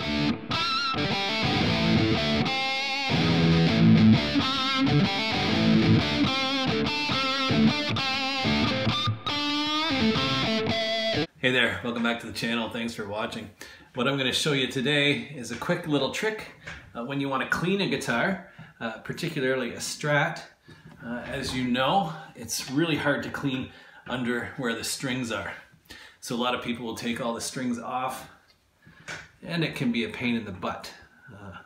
Hey there, welcome back to the channel. Thanks for watching. What I'm going to show you today is a quick little trick uh, when you want to clean a guitar, uh, particularly a Strat. Uh, as you know, it's really hard to clean under where the strings are. So a lot of people will take all the strings off and it can be a pain in the butt. Uh,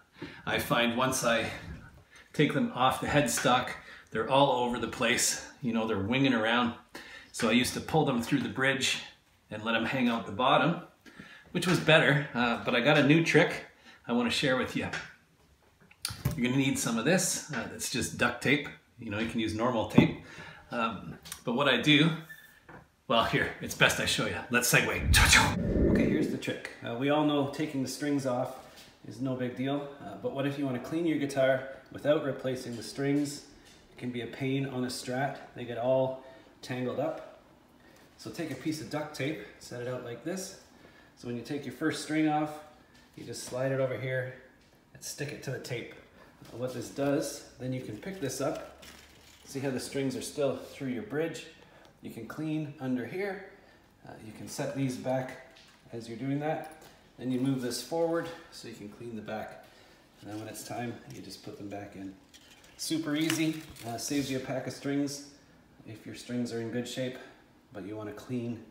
I find once I take them off the headstock, they're all over the place. You know, they're winging around. So I used to pull them through the bridge and let them hang out the bottom, which was better, uh, but I got a new trick I want to share with you. You're going to need some of this. Uh, it's just duct tape. You know, you can use normal tape. Um, but what I do, well, here, it's best I show you. Let's segue. Trick. Uh, we all know taking the strings off is no big deal, uh, but what if you want to clean your guitar without replacing the strings? It can be a pain on a Strat. They get all tangled up. So take a piece of duct tape, set it out like this. So when you take your first string off, you just slide it over here and stick it to the tape. What this does, then you can pick this up. See how the strings are still through your bridge? You can clean under here. Uh, you can set these back as you're doing that. Then you move this forward so you can clean the back. And then when it's time, you just put them back in. Super easy, uh, saves you a pack of strings if your strings are in good shape but you want to clean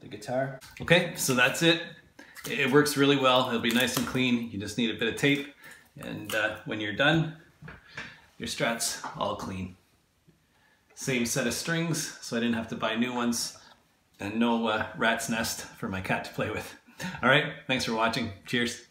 the guitar. Okay, so that's it. It works really well. It'll be nice and clean. You just need a bit of tape. And uh, when you're done, your Strat's all clean. Same set of strings, so I didn't have to buy new ones. And no uh, rat's nest for my cat to play with. All right, thanks for watching. Cheers.